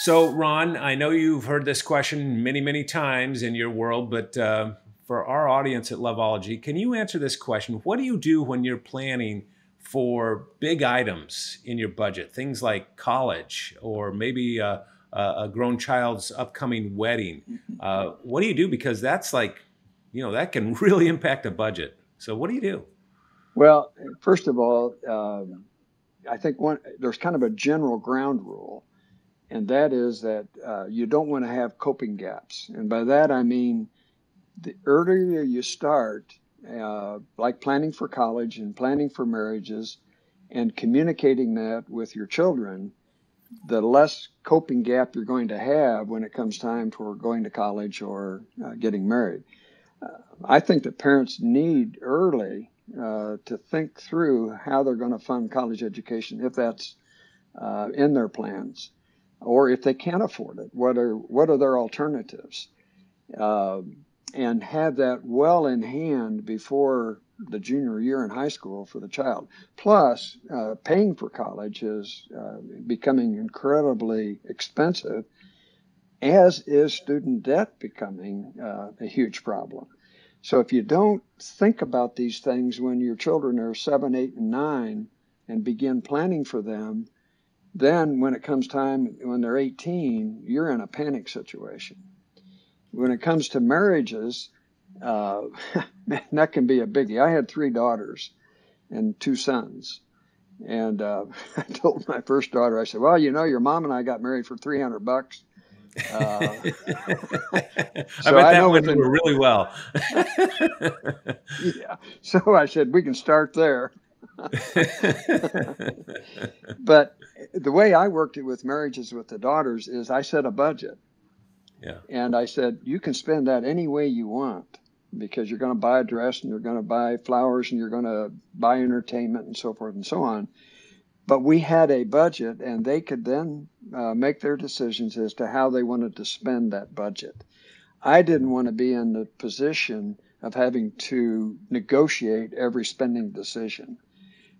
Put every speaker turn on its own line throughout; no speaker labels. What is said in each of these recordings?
So, Ron, I know you've heard this question many, many times in your world, but uh, for our audience at Loveology, can you answer this question? What do you do when you're planning for big items in your budget, things like college or maybe a, a grown child's upcoming wedding? Uh, what do you do? Because that's like, you know, that can really impact a budget. So, what do you do?
Well, first of all, um, I think one there's kind of a general ground rule and that is that uh, you don't want to have coping gaps. And by that I mean the earlier you start, uh, like planning for college and planning for marriages, and communicating that with your children, the less coping gap you're going to have when it comes time for going to college or uh, getting married. Uh, I think that parents need early uh, to think through how they're going to fund college education if that's uh, in their plans or if they can't afford it, what are what are their alternatives, uh, and have that well in hand before the junior year in high school for the child. Plus, uh, paying for college is uh, becoming incredibly expensive, as is student debt becoming uh, a huge problem. So if you don't think about these things when your children are seven, eight, and nine, and begin planning for them then, when it comes time when they're 18, you're in a panic situation. When it comes to marriages, uh, that can be a biggie. I had three daughters and two sons. And uh, I told my first daughter, I said, "Well, you know, your mom and I got married for 300 bucks." Uh,
so I bet I that went within, really well.
yeah. So I said, we can start there. But the way I worked it with marriages with the daughters is I set a budget.
Yeah.
And I said, you can spend that any way you want because you're going to buy a dress and you're going to buy flowers and you're going to buy entertainment and so forth and so on. But we had a budget and they could then uh, make their decisions as to how they wanted to spend that budget. I didn't want to be in the position of having to negotiate every spending decision.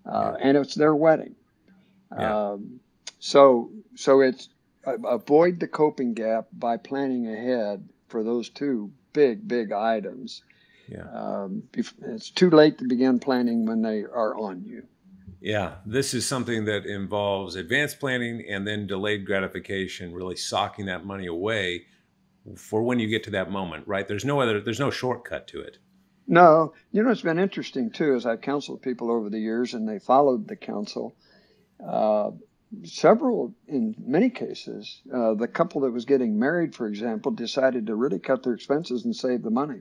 Uh, and it's their wedding. Yeah. Um, so so it's uh, avoid the coping gap by planning ahead for those two big big items.
Yeah.
Um, it's too late to begin planning when they are on you.
Yeah, this is something that involves advanced planning and then delayed gratification, really socking that money away for when you get to that moment, right? There's no other there's no shortcut to it.
No, you know it's been interesting too as I've counseled people over the years and they followed the counsel. Uh, several, in many cases, uh, the couple that was getting married, for example, decided to really cut their expenses and save the money.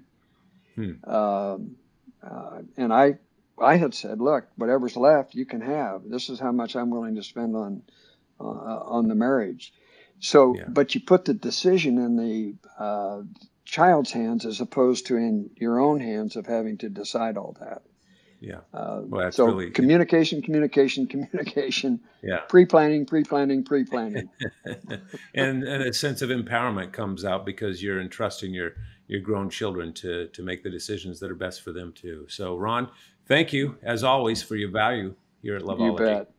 Hmm. Uh, uh, and I, I had said, look, whatever's left, you can have. This is how much I'm willing to spend on, uh, on the marriage. So, yeah. but you put the decision in the uh, child's hands as opposed to in your own hands of having to decide all that.
Yeah. Uh, well,
so
really...
communication, communication, communication.
Yeah.
Pre-planning, pre-planning, pre-planning.
and, and a sense of empowerment comes out because you're entrusting your your grown children to to make the decisions that are best for them too. So, Ron, thank you as always for your value here at Loveology.
You bet.